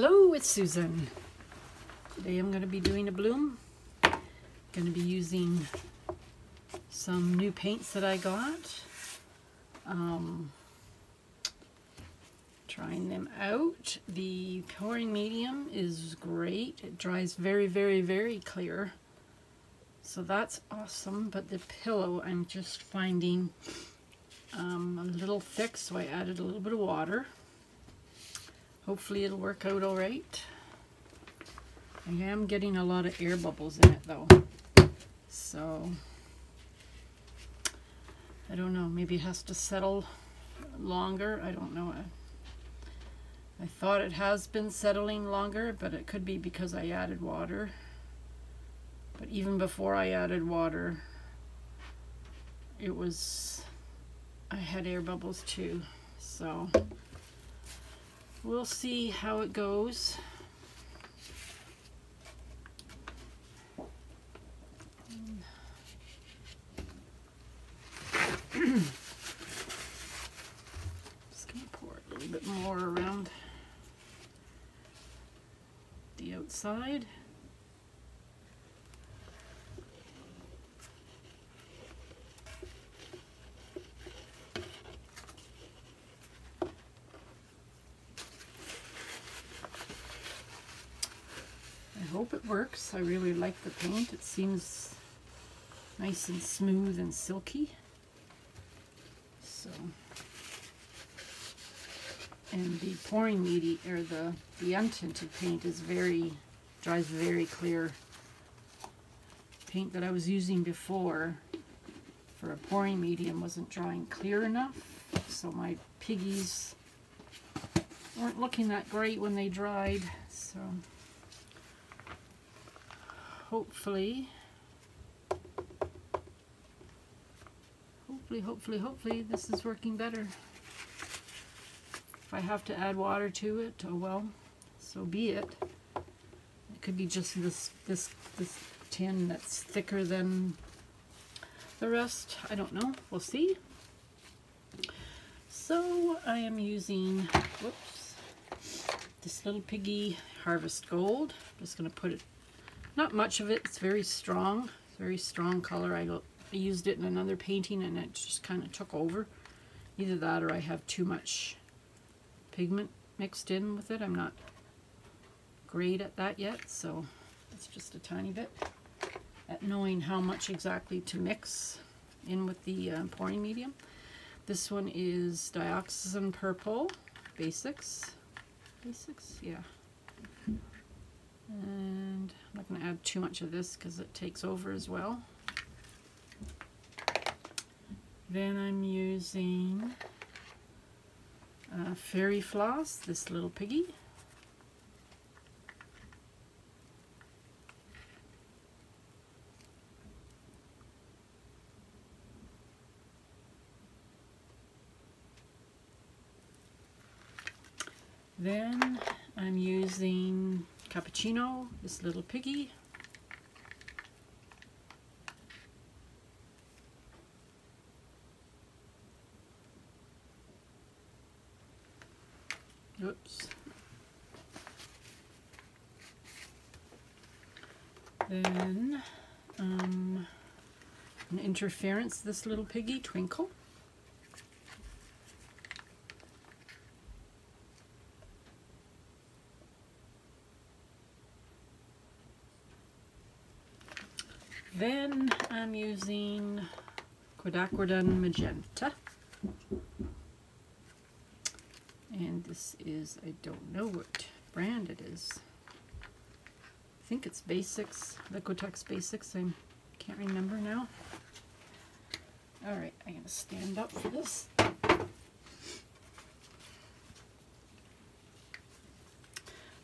Hello, it's Susan. Today I'm going to be doing a bloom. Going to be using some new paints that I got. Um, trying them out. The coloring medium is great. It dries very, very, very clear. So that's awesome. But the pillow I'm just finding um, a little thick, so I added a little bit of water. Hopefully it'll work out all right. I am getting a lot of air bubbles in it though. So, I don't know, maybe it has to settle longer. I don't know. I, I thought it has been settling longer, but it could be because I added water. But even before I added water, it was, I had air bubbles too. So, we'll see how it goes. Just gonna pour a little bit more around the outside. Hope it works. I really like the paint. It seems nice and smooth and silky. So, and the pouring medium or the the untinted paint is very dries very clear. Paint that I was using before for a pouring medium wasn't drying clear enough, so my piggies weren't looking that great when they dried. So hopefully hopefully, hopefully, hopefully this is working better. If I have to add water to it, oh well, so be it. It could be just this, this, this tin that's thicker than the rest. I don't know. We'll see. So I am using, whoops, this little piggy Harvest Gold. I'm just going to put it, not much of it. It's very strong. Very strong color. I I used it in another painting and it just kind of took over. Either that or I have too much pigment mixed in with it. I'm not great at that yet, so it's just a tiny bit. At knowing how much exactly to mix in with the uh, pouring medium. This one is Dioxazine Purple Basics. Basics? Yeah. And I'm not going to add too much of this because it takes over as well. Then I'm using uh, Fairy Floss, this little piggy. Then I'm using Cappuccino, this little piggy. Oops. Then, um, an interference, this little piggy, Twinkle. Then I'm using Quinacridone Magenta. And this is, I don't know what brand it is. I think it's Basics, Liquitex Basics. I can't remember now. Alright, I'm going to stand up for this.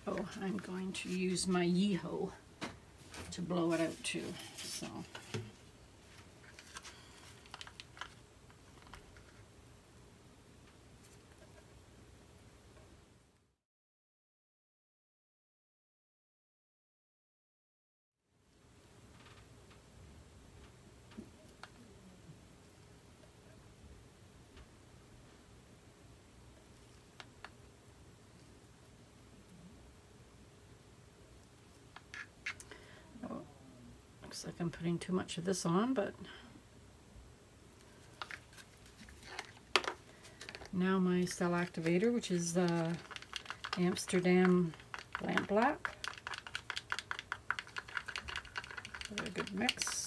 Oh, I'm going to use my Yeeho to blow it out too. So. Looks like I'm putting too much of this on, but now my cell activator, which is uh, Amsterdam Lamp Black. a good mix.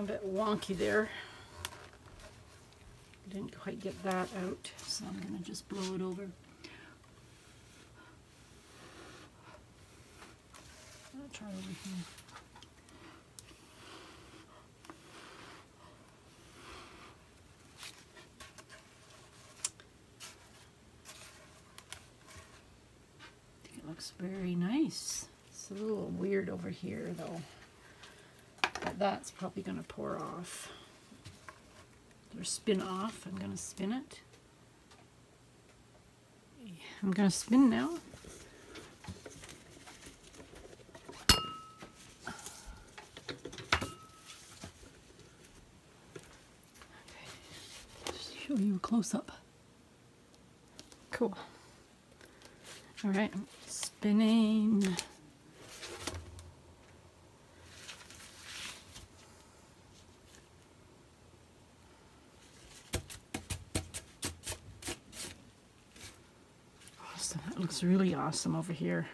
A bit wonky there. Didn't quite get that out, so I'm going to just blow it over. I'll try over here. it looks very nice. It's a little weird over here though that's probably going to pour off or spin off. I'm going to spin it. I'm going to spin now. Okay. Show you a close up. Cool. All right, I'm spinning. Really awesome over here.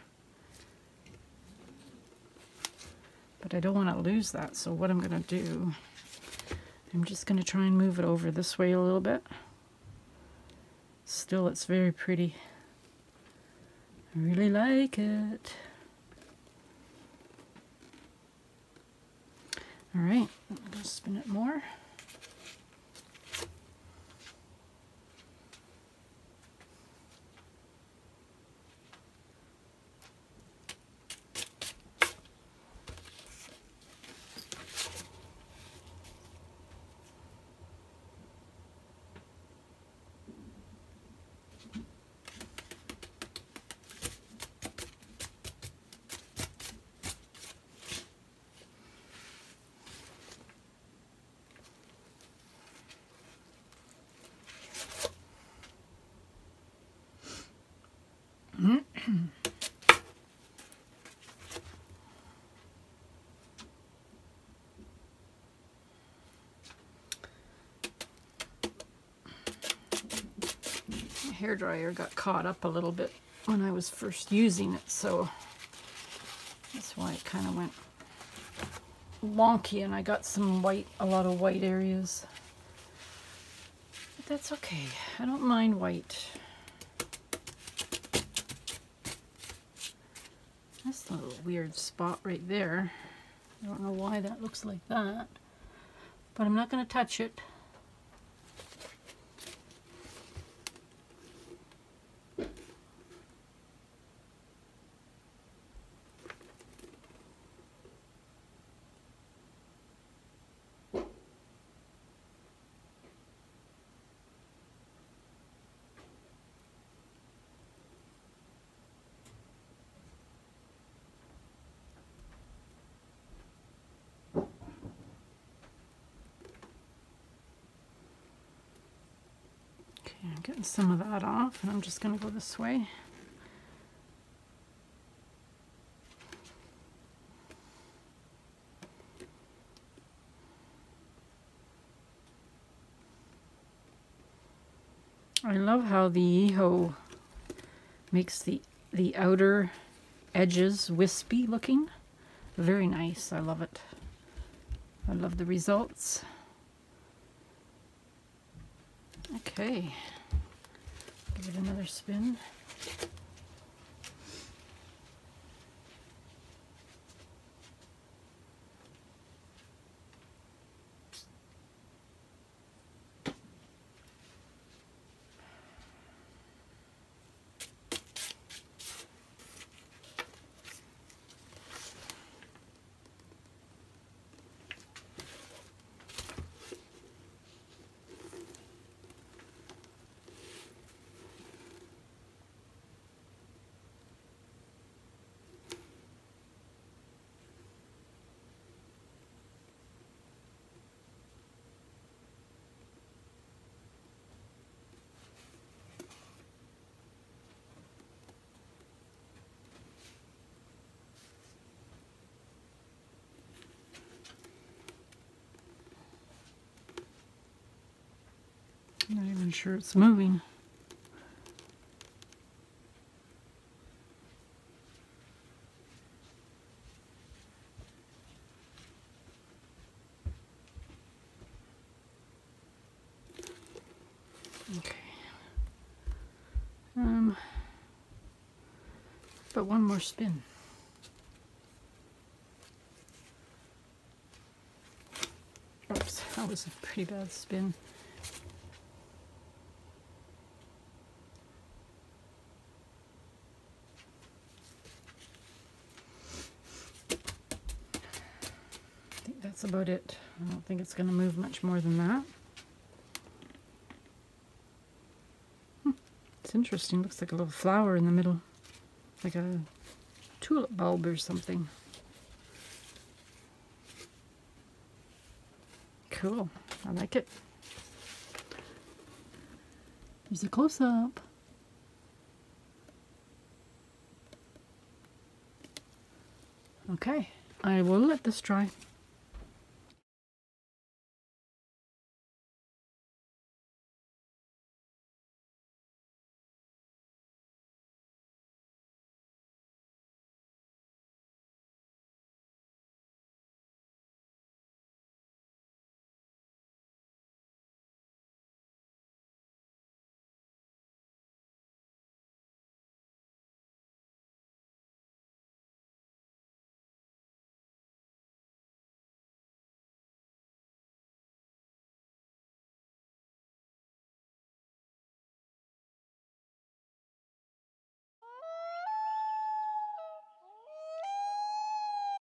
But I don't want to lose that, so what I'm going to do, I'm just going to try and move it over this way a little bit. Still, it's very pretty. I really like it. All right, I'm going to spin it more. Hair dryer got caught up a little bit when I was first using it, so that's why it kind of went wonky and I got some white, a lot of white areas. But that's okay. I don't mind white. That's a little weird spot right there. I don't know why that looks like that. But I'm not going to touch it. Okay, I'm getting some of that off and I'm just going to go this way. I love how the Eho makes the, the outer edges wispy looking. Very nice. I love it. I love the results. Okay, give it another spin. Not sure it's moving. Okay. Um, but one more spin. Oops, that was a pretty bad spin. That's about it. I don't think it's going to move much more than that. Hmm, It's interesting. Looks like a little flower in the middle. Like a tulip bulb or something. Cool. I like it. Here's a close-up. Okay, I will let this dry.